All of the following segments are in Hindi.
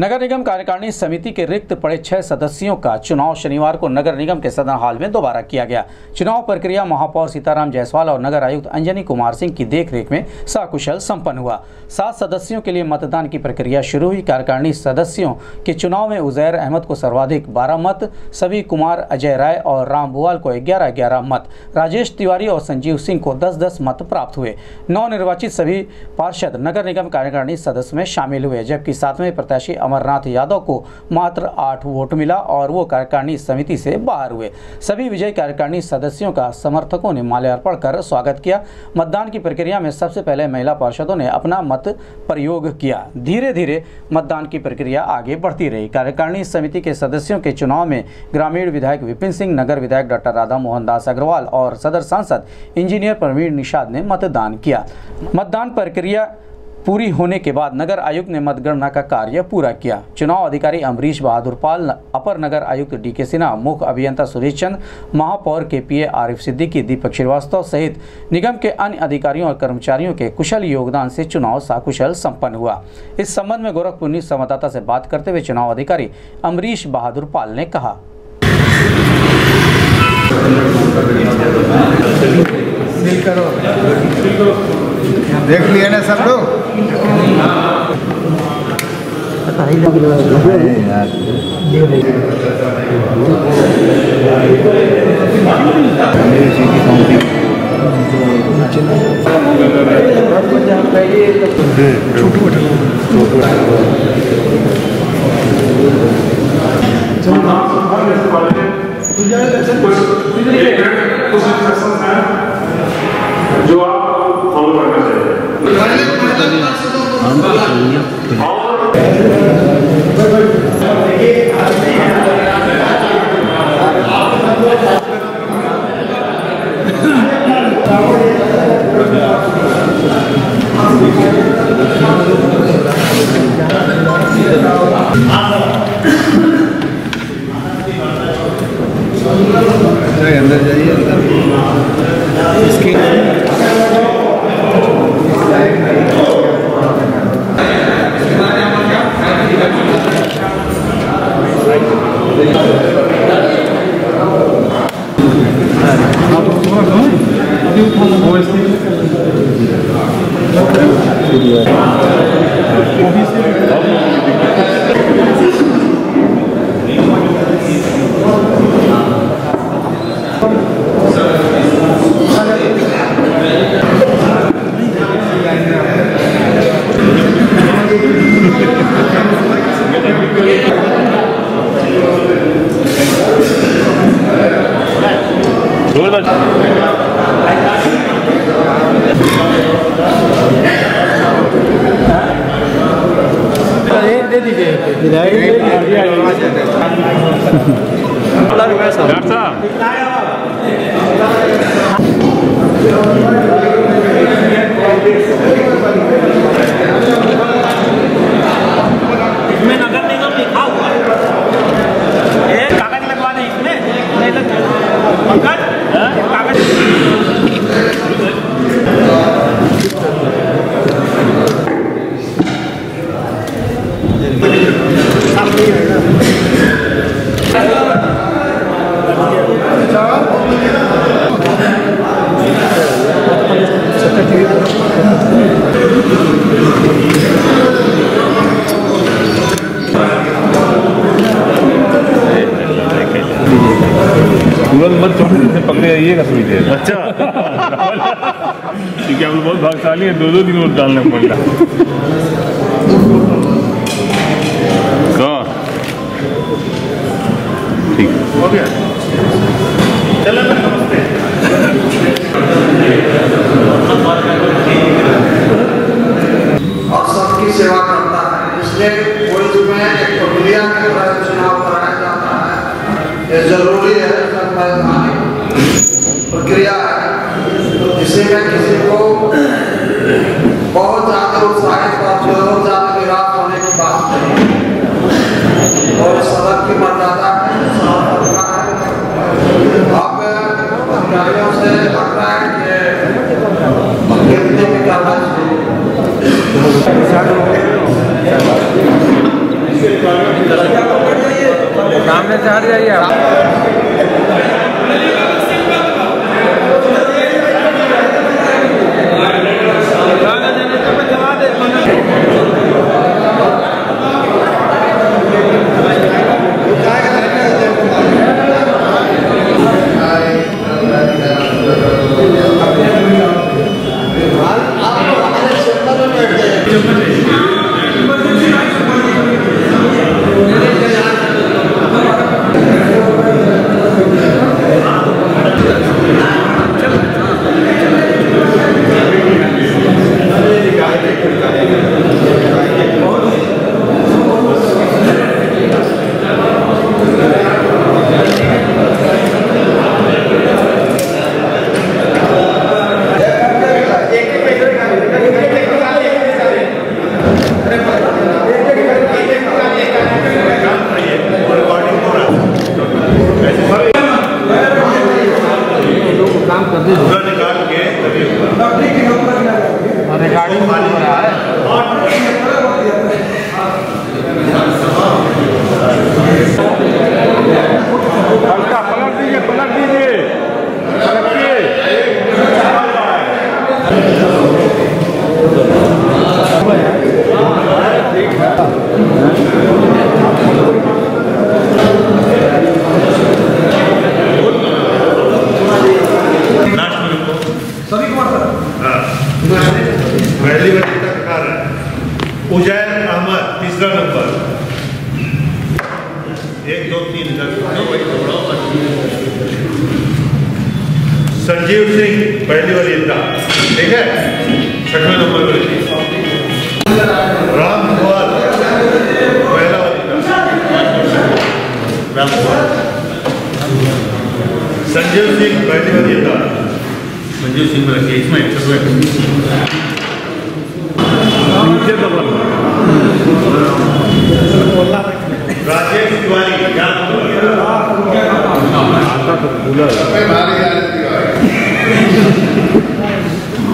नगर निगम कार्यकारिणी समिति के रिक्त पड़े छह सदस्यों का चुनाव शनिवार को नगर निगम के सदन हॉल में दोबारा किया गया। चुनाव प्रक्रिया महापौर सीताराम जायसवाल और नगर आयुक्त अंजनी कुमार सिंह की देखरेख में सकुशल संपन्न हुआ। सात सदस्यों के लिए मतदान की प्रक्रिया शुरू हुई। कार्यकारिणी सदस्यों के चुनाव में उजैर अहमद को सर्वाधिक बारह मत, सभी कुमार, अजय राय और राम बुआल को ग्यारह ग्यारह मत, राजेश तिवारी और संजीव सिंह को दस दस मत प्राप्त हुए। नवनिर्वाचित सभी पार्षद नगर निगम कार्यकारिणी सदस्य में शामिल हुए, जबकि सातवें प्रत्याशी अमरनाथ यादव को मात्र आठ वोट मिला और वो कार्यकारिणी समिति से बाहर हुए। सभी विजयी कार्यकारिणी सदस्यों का समर्थकों ने माल्यार्पण कर स्वागत किया। मतदान की प्रक्रिया में सबसे पहले महिला पार्षदों ने अपना मत प्रयोग किया। धीरे धीरे मतदान की प्रक्रिया आगे बढ़ती रही। कार्यकारिणी समिति के सदस्यों के चुनाव में ग्रामीण विधायक विपिन सिंह, नगर विधायक डॉक्टर राधा मोहन दास अग्रवाल और सदर सांसद इंजीनियर प्रवीण निषाद ने मतदान किया। मतदान प्रक्रिया पूरी होने के बाद नगर आयुक्त ने मतगणना का कार्य पूरा किया। चुनाव अधिकारी अमरीश बहादुर पाल, अपर नगर आयुक्त डी के सिन्हा, मुख्य अभियंता सुरेश चंद, महापौर के पी ए आरिफ सिद्दीकी, दीपक श्रीवास्तव सहित निगम के अन्य अधिकारियों और कर्मचारियों के कुशल योगदान से चुनाव साकुशल संपन्न हुआ। इस संबंध में गोरखपुर न्यूज़ संवाददाता से बात करते हुए चुनाव अधिकारी अमरीश बहादुर पाल ने कहा। देख लिए ना सब लोग। जो आप 嗯好。的好的嗯好的嗯好的 डॉक्टर साहब इसमें नगर निगम लिखा हुआ है ये कागज़ लगवा दें इसमें नहीं लग पंकज कागज़ तुरंत मत छोड़ने पकड़े आइएगा थोड़ी देर। अच्छा। क्योंकि हम लोग बहुत भागशाली है दो दो दिन वोट डालने को पड़ता ठीक। और है। में किसी को बहुत ज़्यादा उत्साहित और बहुत ज़्यादा निराश होने की बात नहीं। और सदन की मर्यादा अधिकारियों से लग रहा है कि खरीदने की तादाद से सामने से हट जाइए आप। संजीव सिंह, पहली वाली इंदा। ठीक है? छठवें नंबर पर। राम कुमार पहला वाली राम कुमार संजीव सिंह, पहली वाली इंदा। संजीव सिंह में रखिए, इसमें छठवें नीचे दबल राजेश तिवारी ज्ञान आता तो खुला है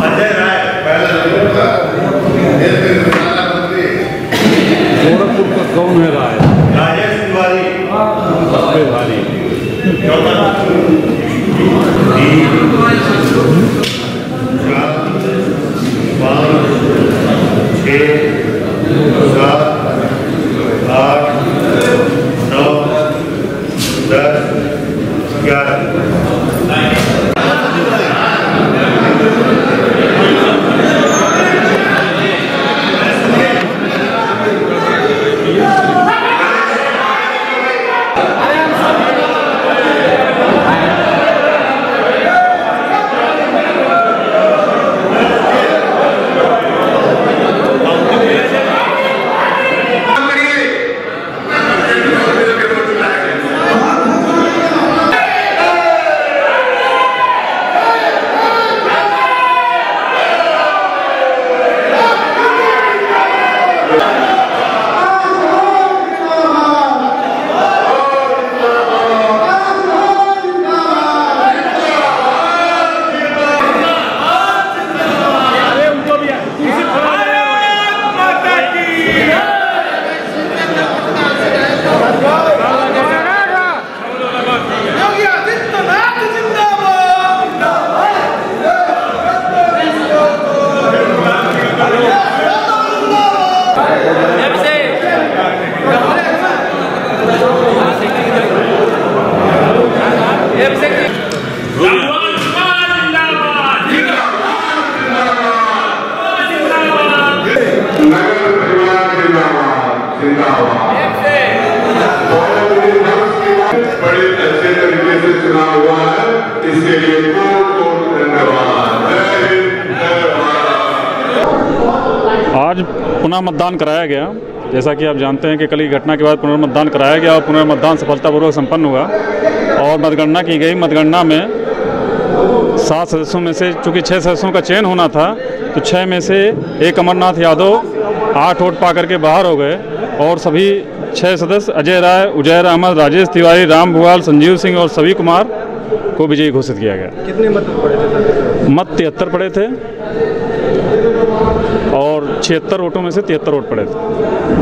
अजय राय पहला गोरखपुर का कौन है राय राजेश छः सात आठ नौ दस ग्यारह आज पुनः मतदान कराया गया। जैसा कि आप जानते हैं कि कल की घटना के बाद पुनर्मतदान कराया गया और पुनर्मतदान सफलतापूर्वक संपन्न हुआ। और मतगणना की गई। मतगणना में सात सदस्यों में से चूँकि छः सदस्यों का चयन होना था तो छः में से एक अमरनाथ यादव आठ वोट पा करके बाहर हो गए। और सभी छः सदस्य अजय राय, उजैर अहमद, राजेश तिवारी, राम भुआल संजीव सिंह और सभी कुमार को विजयी घोषित किया गया। कितने मत पड़े थे? मत तिहत्तर पड़े थे और छिहत्तर वोटों में से तिहत्तर वोट पड़े थे।